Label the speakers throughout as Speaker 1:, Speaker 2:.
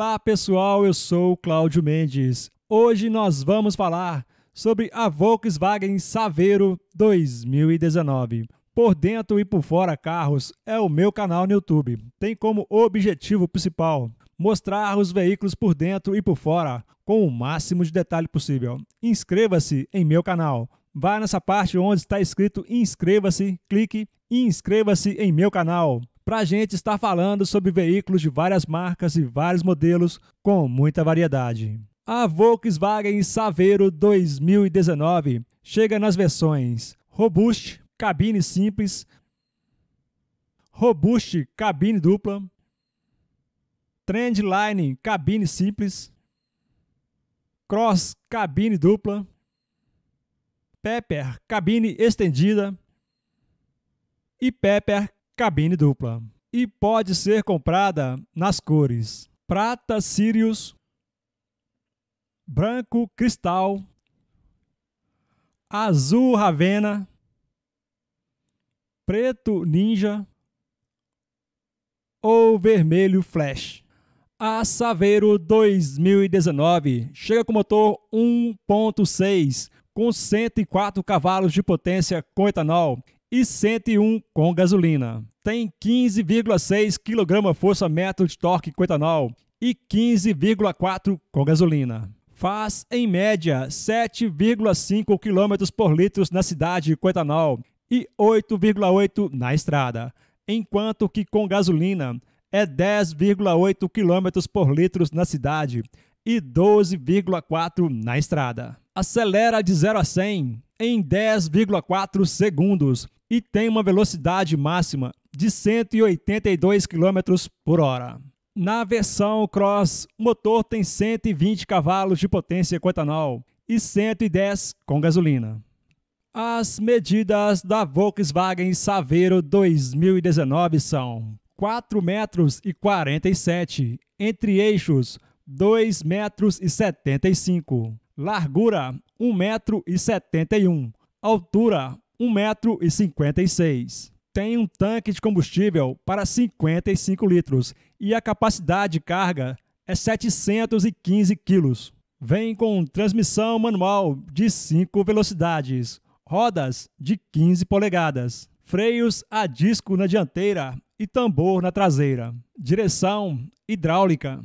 Speaker 1: Olá pessoal, eu sou Cláudio Mendes. Hoje nós vamos falar sobre a Volkswagen Saveiro 2019. Por dentro e por fora carros é o meu canal no YouTube. Tem como objetivo principal mostrar os veículos por dentro e por fora com o máximo de detalhe possível. Inscreva-se em meu canal. Vá nessa parte onde está escrito inscreva-se, clique e inscreva-se em meu canal para a gente estar falando sobre veículos de várias marcas e vários modelos com muita variedade. A Volkswagen Saveiro 2019 chega nas versões Robust, cabine simples, Robust, cabine dupla, Trendline, cabine simples, Cross, cabine dupla, Pepper, cabine estendida e Pepper, cabine dupla. E pode ser comprada nas cores prata Sirius, branco cristal, azul Ravena, preto Ninja ou vermelho Flash. A Saveiro 2019 chega com motor 1.6 com 104 cavalos de potência com etanol e 101 com gasolina. Tem 15,6 kgfm de torque com etanol e 15,4 com gasolina. Faz, em média, 7,5 km por litro na cidade com etanol e 8,8 na estrada, enquanto que com gasolina é 10,8 km por litro na cidade e 12,4 na estrada. Acelera de 0 a 100 em 10,4 segundos e tem uma velocidade máxima de 182 km por hora. Na versão Cross, o motor tem 120 cavalos de potência com etanol e 110 com gasolina. As medidas da Volkswagen Saveiro 2019 são 4 metros e 47 entre eixos 2 metros e 75, largura 1 metro e 71, altura 1,56m. Tem um tanque de combustível para 55 litros e a capacidade de carga é 715 quilos. Vem com transmissão manual de 5 velocidades, rodas de 15 polegadas, freios a disco na dianteira e tambor na traseira, direção hidráulica.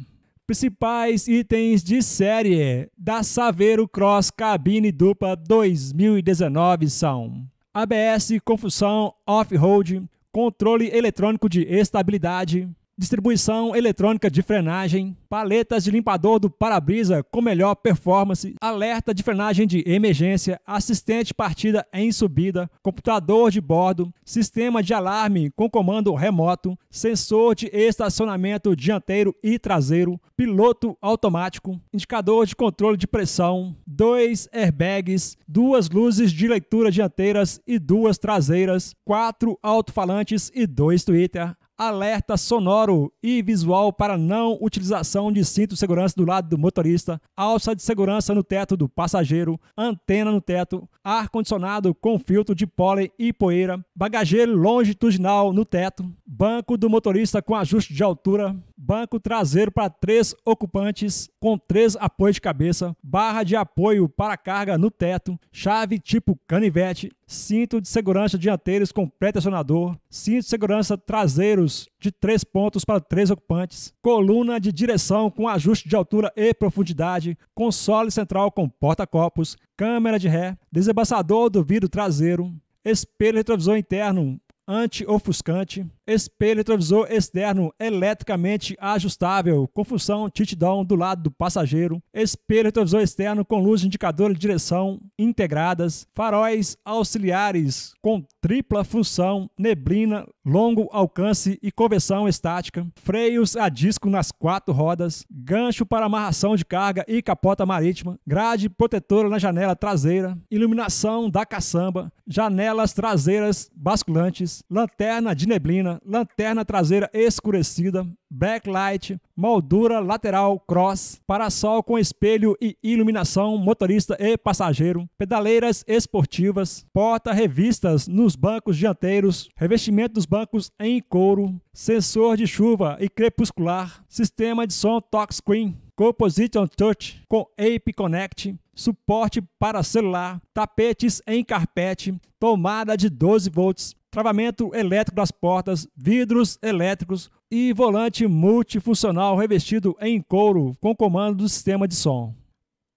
Speaker 1: Principais itens de série da Saveiro Cross Cabine Dupla 2019 são ABS com função off-road, controle eletrônico de estabilidade, distribuição eletrônica de frenagem, paletas de limpador do para-brisa com melhor performance, alerta de frenagem de emergência, assistente partida em subida, computador de bordo, sistema de alarme com comando remoto, sensor de estacionamento dianteiro e traseiro, piloto automático, indicador de controle de pressão, dois airbags, duas luzes de leitura dianteiras e duas traseiras, quatro alto-falantes e dois Twitter, alerta sonoro e visual para não utilização de cinto de segurança do lado do motorista, alça de segurança no teto do passageiro, antena no teto, ar-condicionado com filtro de pólen e poeira, bagageiro longitudinal no teto, banco do motorista com ajuste de altura, banco traseiro para três ocupantes com três apoios de cabeça, barra de apoio para carga no teto, chave tipo canivete, cinto de segurança dianteiros com pré-tensionador, cinto de segurança traseiros de três pontos para três ocupantes, coluna de direção com ajuste de altura e profundidade, console central com porta-copos, câmera de ré, desembaçador do vidro traseiro, espelho retrovisor interno anti-ofuscante, espelho retrovisor externo eletricamente ajustável com função titidão do lado do passageiro, espelho retrovisor externo com luz indicadora de direção integradas, faróis auxiliares com tripla função, neblina, longo alcance e conversão estática, freios a disco nas quatro rodas, gancho para amarração de carga e capota marítima, grade protetora na janela traseira, iluminação da caçamba, janelas traseiras basculantes, lanterna de neblina, lanterna traseira escurecida, backlight, moldura lateral cross, parasol com espelho e iluminação motorista e passageiro, pedaleiras esportivas, porta-revistas nos bancos dianteiros, revestimento dos bancos em couro, sensor de chuva e crepuscular, sistema de som touchscreen, Composition Touch com Ape Connect, suporte para celular, tapetes em carpete, tomada de 12 volts, travamento elétrico das portas, vidros elétricos e volante multifuncional revestido em couro com comando do sistema de som.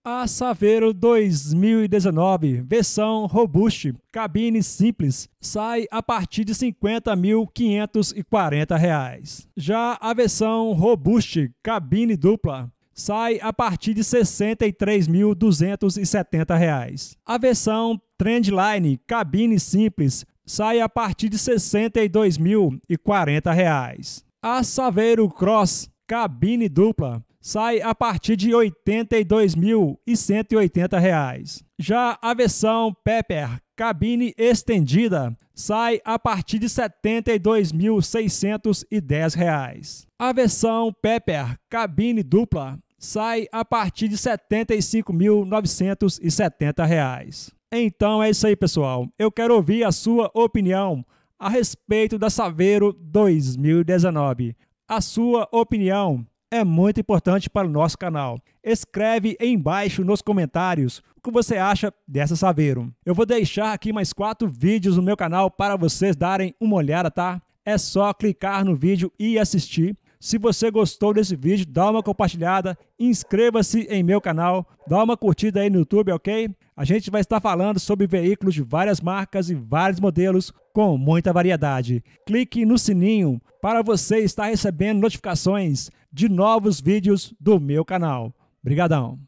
Speaker 1: A Saveiro 2019, versão Robust, cabine simples, sai a partir de R$ 50.540. Já a versão Robust, cabine dupla, sai a partir de R$ 63.270. A versão Trendline cabine simples sai a partir de R$ 62.040. A Saveiro Cross cabine dupla sai a partir de R$ 82.180. Já a versão Pepper cabine estendida sai a partir de R$ 72.610. A versão Pepper cabine dupla sai a partir de R$ 75.970. Então é isso aí, pessoal. Eu quero ouvir a sua opinião a respeito da Saveiro 2019. A sua opinião é muito importante para o nosso canal. Escreve aí embaixo nos comentários o que você acha dessa Saveiro. Eu vou deixar aqui mais quatro vídeos no meu canal para vocês darem uma olhada, tá? É só clicar no vídeo e assistir. Se você gostou desse vídeo, dá uma compartilhada, inscreva-se em meu canal, dá uma curtida aí no YouTube, ok? A gente vai estar falando sobre veículos de várias marcas e vários modelos com muita variedade. Clique no sininho para você estar recebendo notificações de novos vídeos do meu canal. Obrigadão!